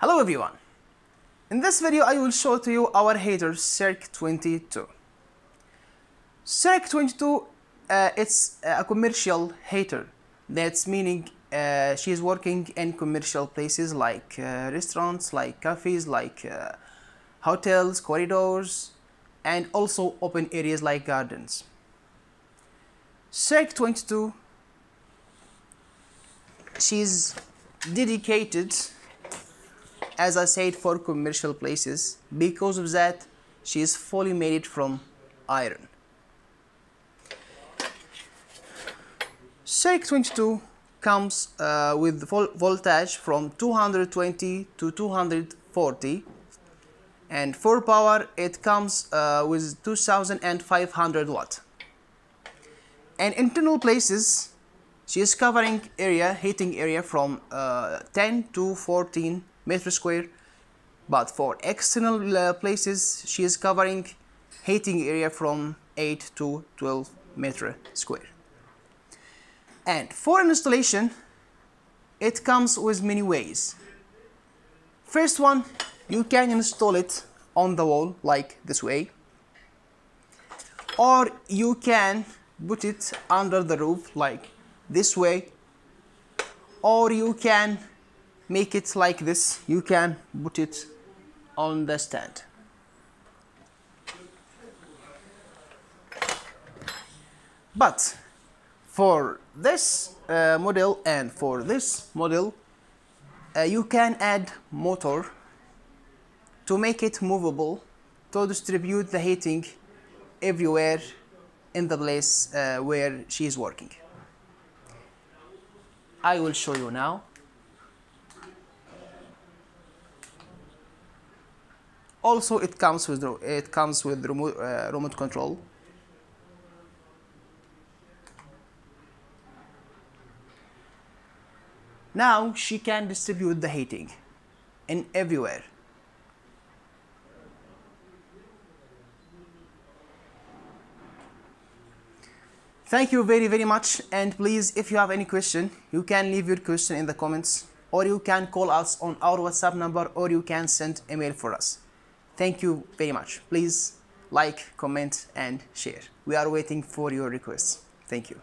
Hello everyone. In this video I will show to you our heater SIRK-22. SIRK-22 uh, it's a commercial hater. That's meaning uh, she is working in commercial places like uh, restaurants, like cafes, like uh, hotels, corridors, and also open areas like gardens. SIRK-22 she's dedicated as I said for commercial places. Because of that she is fully made it from iron. SIRK 22 comes uh, with vol voltage from 220 to 240 and for power it comes uh, with 2500 watt. And internal places she is covering area heating area from uh, 10 to 14 meter square but for external uh, places she is covering heating area from 8 to 12 meter square. And for installation it comes with many ways. First one you can install it on the wall like this way. Or you can put it under the roof like this way. Or you can make it like this. You can put it on the stand. But for this uh, model and for this model uh, you can add motor to make it movable to distribute the heating everywhere in the place uh, where she is working. I will show you now also it comes with it comes with remote, uh, remote control now she can distribute the heating in everywhere Thank you very very much and please if you have any question you can leave your question in the comments or you can call us on our WhatsApp number or you can send email for us. Thank you very much. Please like, comment and share. We are waiting for your requests. Thank you.